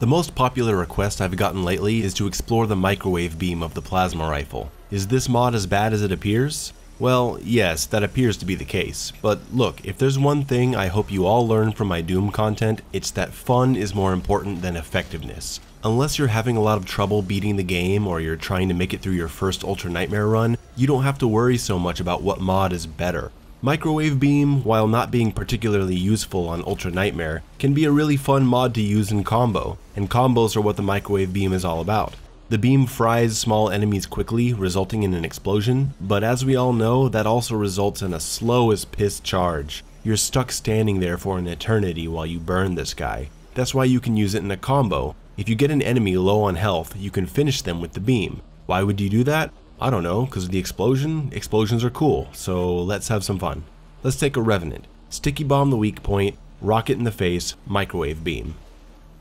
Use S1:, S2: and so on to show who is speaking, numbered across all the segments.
S1: The most popular request I've gotten lately is to explore the microwave beam of the plasma rifle. Is this mod as bad as it appears? Well, yes, that appears to be the case, but look, if there's one thing I hope you all learn from my Doom content, it's that fun is more important than effectiveness. Unless you're having a lot of trouble beating the game or you're trying to make it through your first Ultra Nightmare run, you don't have to worry so much about what mod is better. Microwave Beam, while not being particularly useful on Ultra Nightmare, can be a really fun mod to use in combo, and combos are what the Microwave Beam is all about. The beam fries small enemies quickly, resulting in an explosion, but as we all know, that also results in a slow as piss charge. You're stuck standing there for an eternity while you burn this guy. That's why you can use it in a combo. If you get an enemy low on health, you can finish them with the beam. Why would you do that? I don't know, because of the explosion? Explosions are cool, so let's have some fun. Let's take a Revenant. Sticky Bomb the weak point, Rocket in the face, Microwave Beam.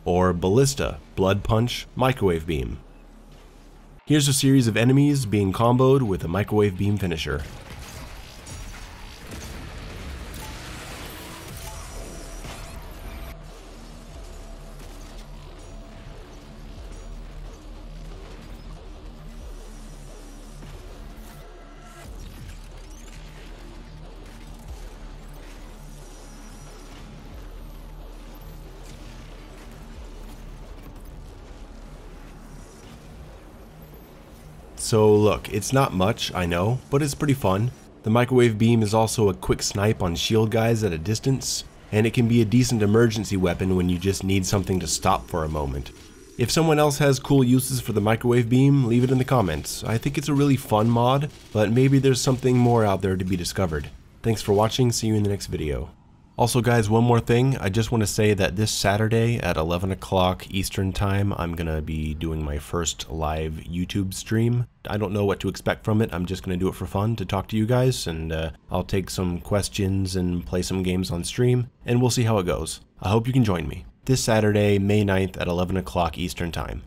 S1: Or Ballista, Blood Punch, Microwave Beam. Here's a series of enemies being comboed with a Microwave Beam finisher. So look, it's not much, I know, but it's pretty fun. The microwave beam is also a quick snipe on shield guys at a distance, and it can be a decent emergency weapon when you just need something to stop for a moment. If someone else has cool uses for the microwave beam, leave it in the comments. I think it's a really fun mod, but maybe there's something more out there to be discovered. Thanks for watching, see you in the next video. Also guys, one more thing, I just want to say that this Saturday at 11 o'clock Eastern Time, I'm going to be doing my first live YouTube stream. I don't know what to expect from it, I'm just going to do it for fun to talk to you guys, and uh, I'll take some questions and play some games on stream, and we'll see how it goes. I hope you can join me. This Saturday, May 9th at 11 o'clock Eastern Time.